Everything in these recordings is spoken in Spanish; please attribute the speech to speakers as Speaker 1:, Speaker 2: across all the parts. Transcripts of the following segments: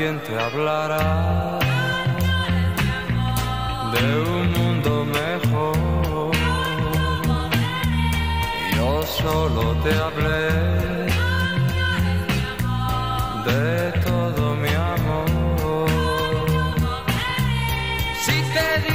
Speaker 1: te hablará de un mundo mejor. Yo solo te hablé de todo mi amor. Si te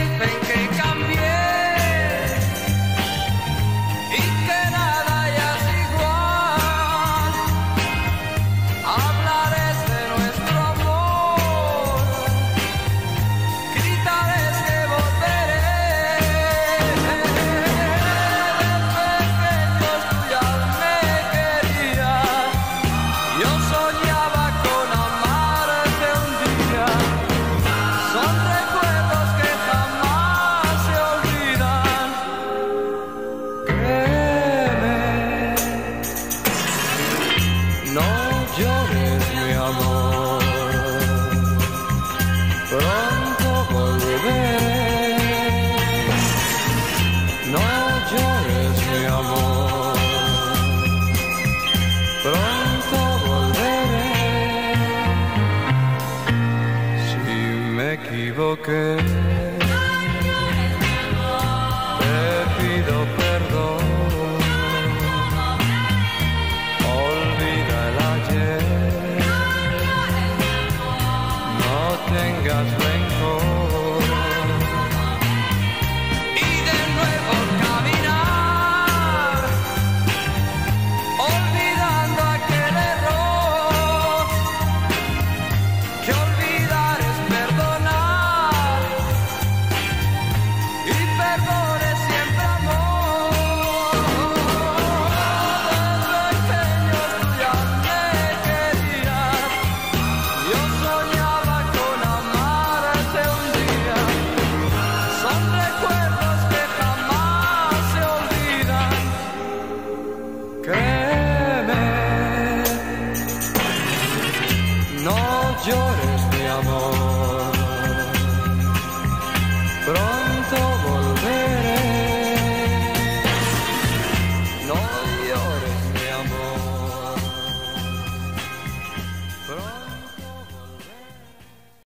Speaker 1: equivoqué. Te pido perdón. Olvida el ayer. No tengas rencor. amor.